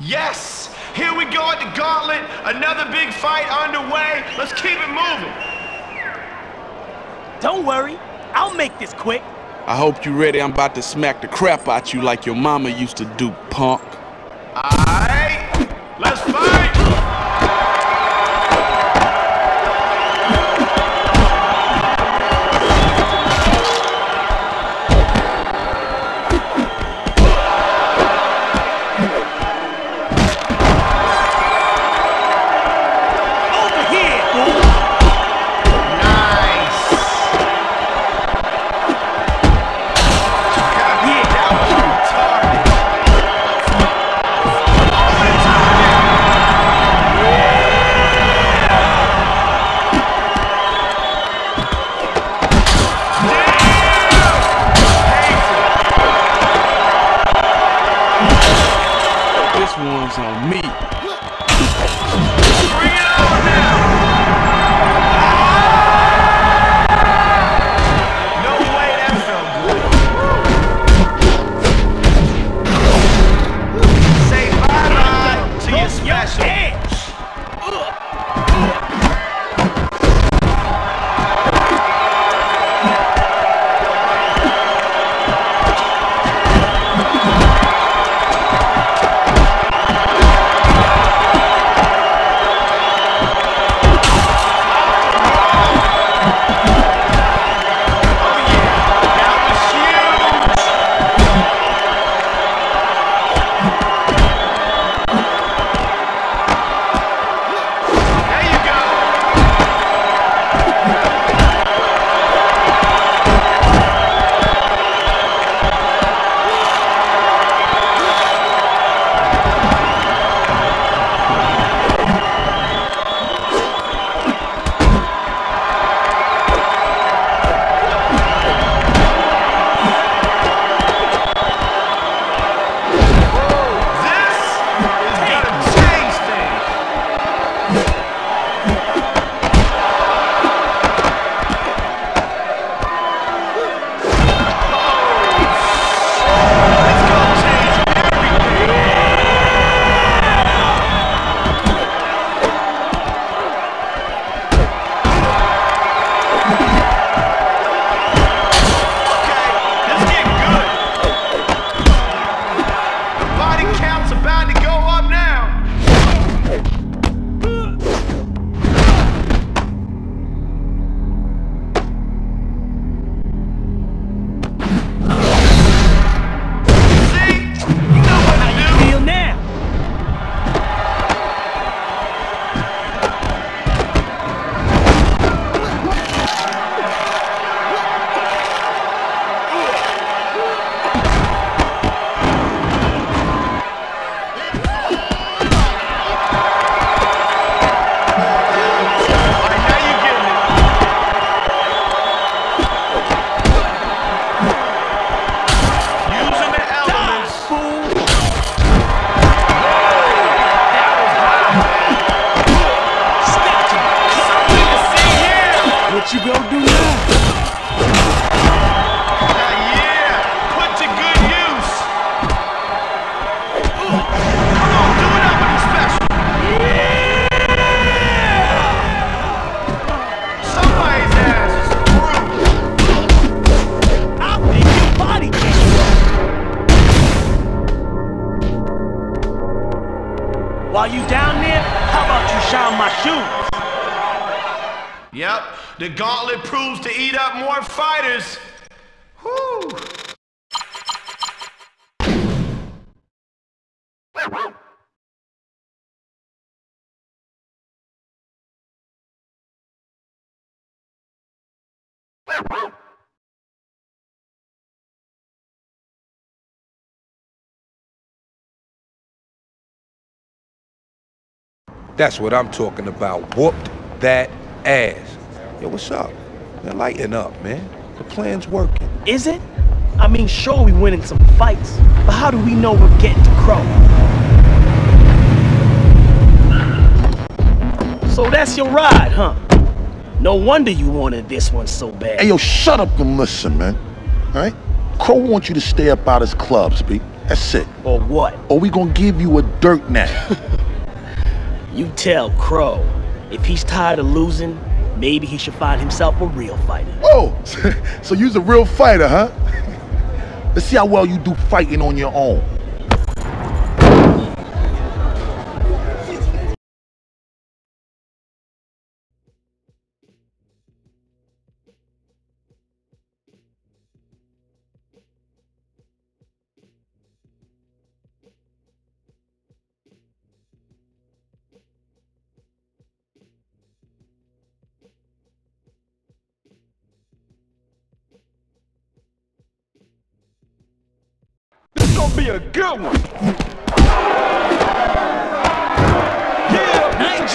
Yes! Here we go at the gauntlet. Another big fight underway. Let's keep it moving. Don't worry. I'll make this quick. I hope you're ready. I'm about to smack the crap out you like your mama used to do, punk. Alright, let's fight! While you down there, how about you shine my shoes? Yep, the gauntlet proves to eat up more fighters. Whew. That's what I'm talking about. Whooped that ass. Yo, what's up? Man, lighten up, man. The plan's working. Is it? I mean, sure we winning some fights, but how do we know we're getting to Crow? So that's your ride, huh? No wonder you wanted this one so bad. Hey, yo, shut up and listen, man. All right? Crow wants you to stay up out his clubs, B. That's it. Or what? Or we gonna give you a dirt nap. You tell Crow. If he's tired of losing, maybe he should find himself a real fighter. oh, so you's a real fighter, huh? Let's see how well you do fighting on your own. Gonna be a good one. Yeah, Night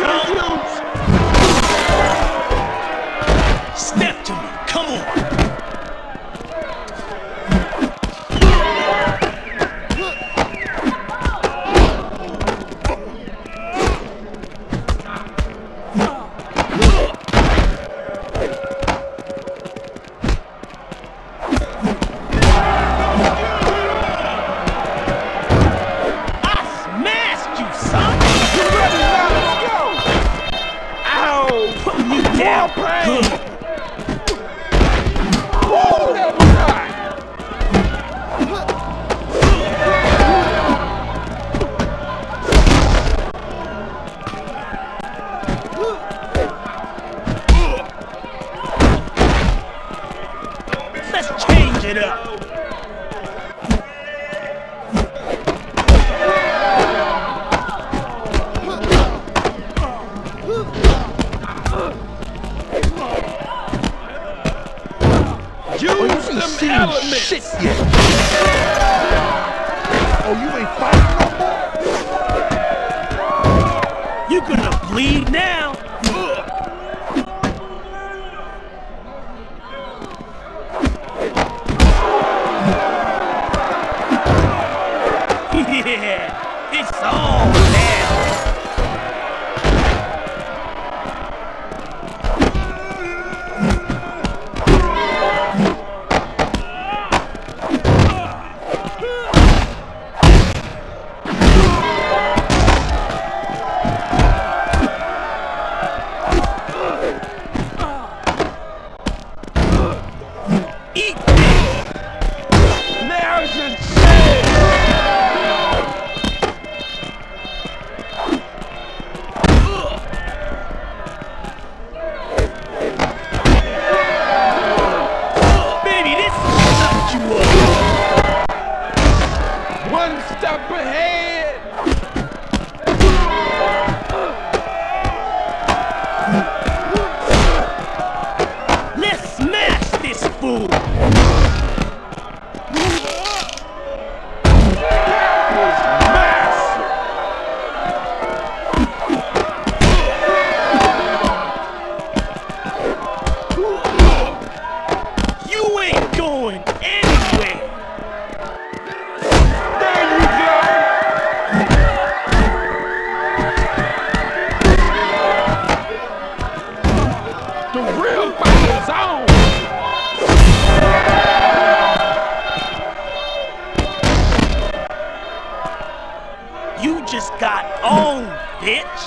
bitch.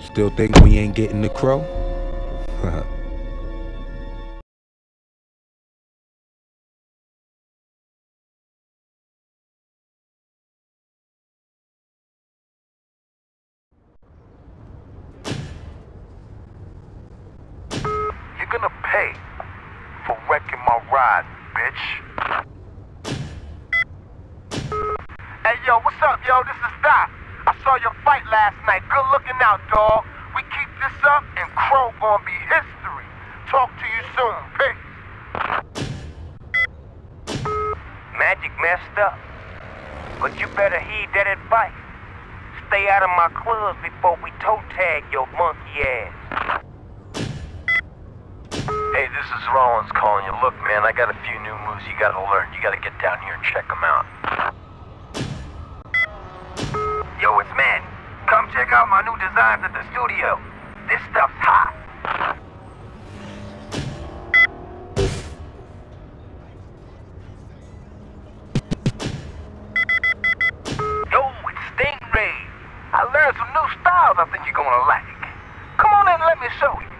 Still think we ain't getting the crow? gonna pay for wrecking my ride, bitch. Hey, yo, what's up, yo? This is Doc. I saw your fight last night. Good looking out, dog. We keep this up, and Crow gonna be history. Talk to you soon. Peace. Magic messed up. But you better heed that advice. Stay out of my clubs before we toe tag your monkey ass. Hey, this is Rollins calling you. Look, man, I got a few new moves you gotta learn. You gotta get down here and check them out. Yo, it's man. Come check out my new designs at the studio. This stuff's hot. Yo, it's Stingray. I learned some new styles I think you're gonna like. Come on in and let me show you.